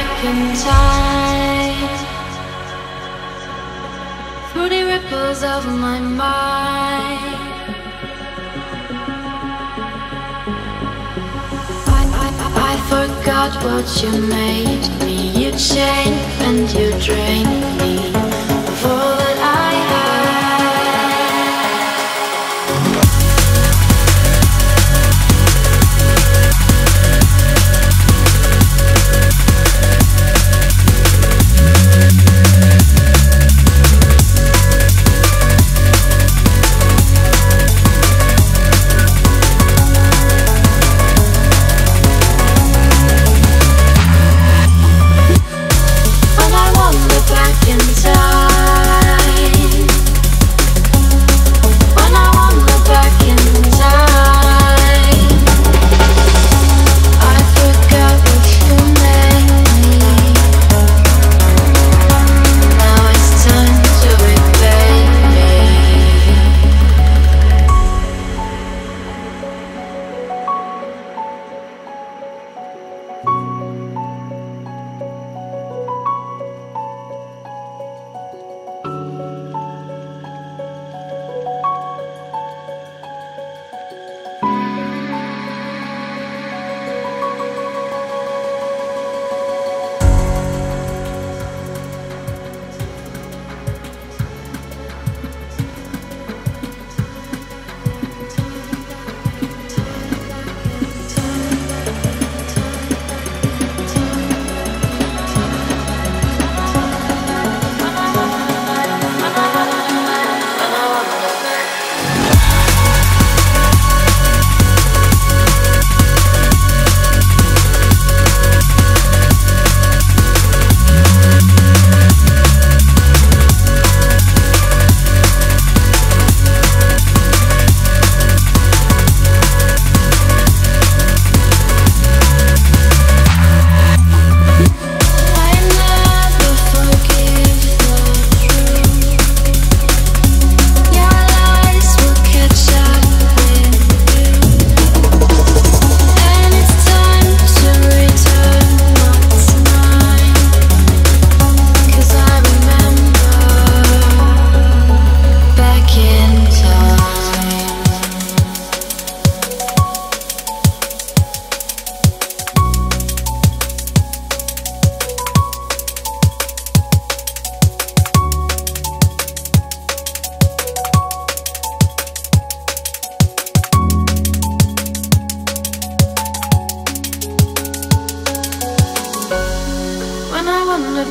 back in time Through the ripples of my mind. I, I, I forgot what you made me. You changed and you drain me.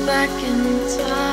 back in time.